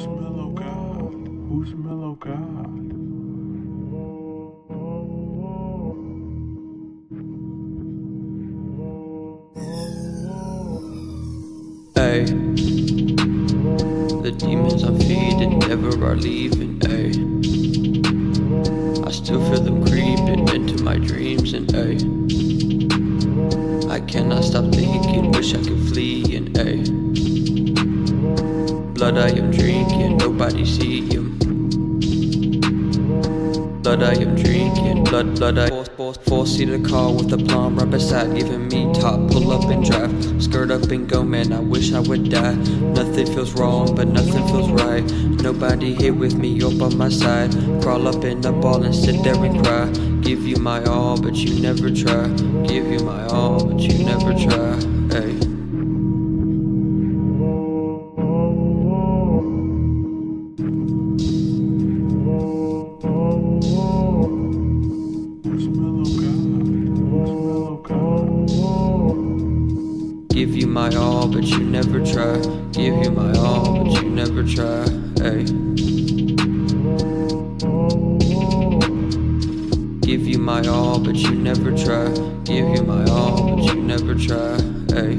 Who's Melogod? Who's Melogod? Ay. The demons I'm feeding never are leaving, ay. I still feel them creeping into my dreams, and ay. I cannot stop thinking, wish I could flee, and ay. Blood I am drinking, nobody see him. Blood I am drinking, blood, blood I force, force, four seater car with a blonde rubber side, giving me top, pull up and drive, skirt up and go, man. I wish I would die. Nothing feels wrong, but nothing feels right. Nobody here with me, you're by my side. Crawl up in the ball and sit there and cry. Give you my all, but you never try. Give you my all, but you never try. Hey. Give you my all, but you never try. Give you my all, but you never try. Hey. Give you my all, but you never try. Give you my all, but you never try. Hey.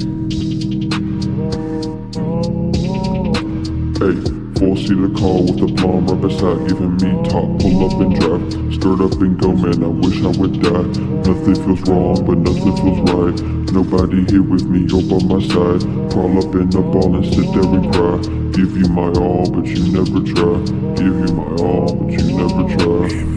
Hey, four seater car with a blonde rubber side, giving me top, pull up and drive, skirt up and go, man. I wish I would die. Nothing feels wrong, but nothing feels right. Nobody here with me, you're by my side. Crawl up in the ball and sit there and cry. Give you my all, but you never try. Give you my all, but you never try.